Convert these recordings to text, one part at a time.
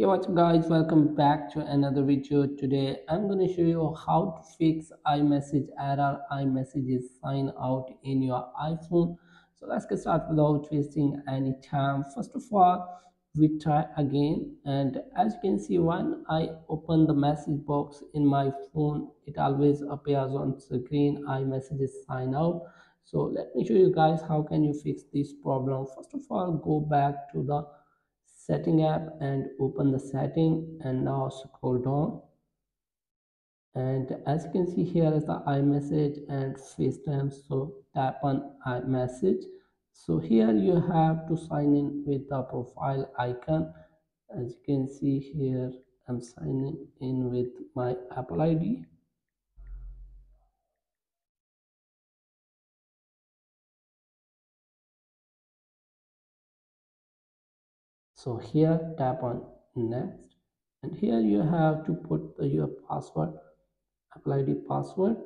Hey what's up guys? Welcome back to another video. Today I'm going to show you how to fix iMessage error. iMessages sign out in your iPhone. So let's get started without wasting any time. First of all we try again and as you can see when I open the message box in my phone it always appears on screen iMessages sign out. So let me show you guys how can you fix this problem. First of all go back to the setting app and open the setting and now scroll down. And as you can see here is the iMessage and FaceTime. So tap on iMessage. So here you have to sign in with the profile icon. As you can see here I'm signing in with my Apple ID so here tap on next. And here you have to put your password. Apple id password.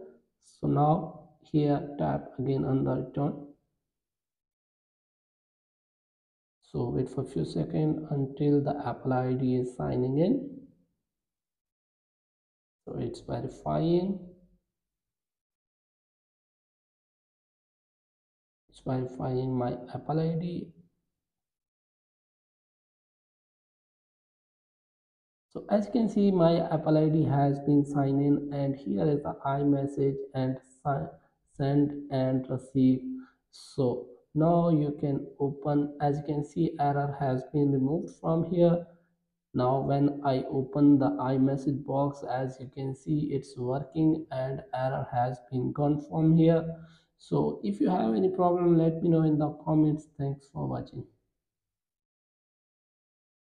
So now here tap again on the return. So wait for a few seconds until the apple id is signing in. So it's verifying. It's verifying my apple id so as you can see my apple id has been signed in and here is the iMessage and send and receive. So now you can open as you can see error has been removed from here. Now when i open the iMessage box as you can see it's working and error has been gone from here. So if you have any problem let me know in the comments. Thanks for watching